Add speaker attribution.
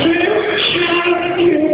Speaker 1: You shall do.